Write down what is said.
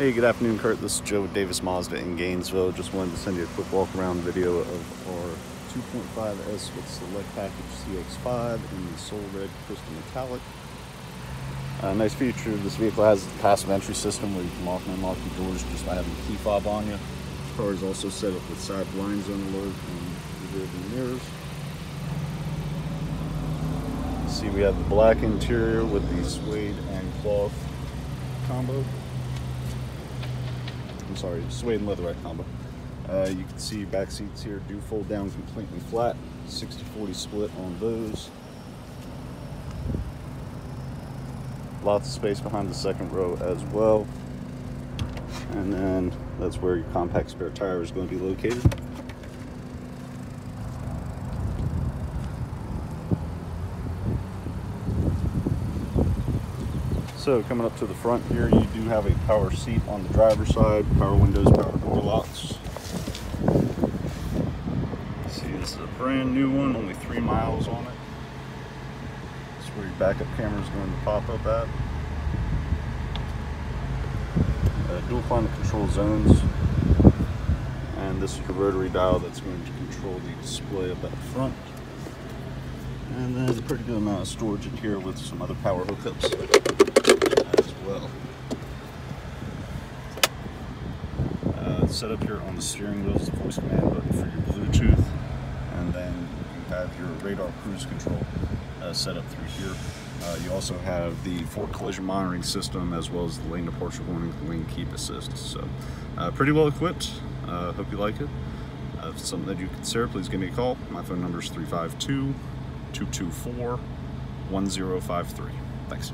Hey, good afternoon, Kurt. This is Joe with Davis Mazda in Gainesville. Just wanted to send you a quick walk around video of our 2.5S with Select Package CX5 in the Soul Red Crystal Metallic. A nice feature, this vehicle has the passive entry system where you can lock and unlock your doors just by having a key fob on you. This car is also set up with side blind zone alert and rear view mirrors. See, we have the black interior with the suede and cloth combo. I'm sorry, suede and leatherette combo. Uh, you can see back seats here do fold down completely flat, 60-40 split on those. Lots of space behind the second row as well. And then that's where your compact spare tire is going to be located. So coming up to the front here, you do have a power seat on the driver's side, power windows, power door locks. See, this is a brand new one, only three miles on it. This is where your backup camera is going to pop up at. Uh, dual climate control zones. And this is your rotary dial that's going to control the display up at the front. And there's a pretty good amount of storage in here with some other power hookups well. Uh, set up here on the steering wheel is the voice command button for your Bluetooth, and then you have your radar cruise control uh, set up through here. Uh, you also have the forward collision monitoring system as well as the lane departure warning, lane keep assist. So uh, pretty well equipped. Uh, hope you like it. Uh, if it's something that you consider, please give me a call. My phone number is 352 224 1053. Thanks.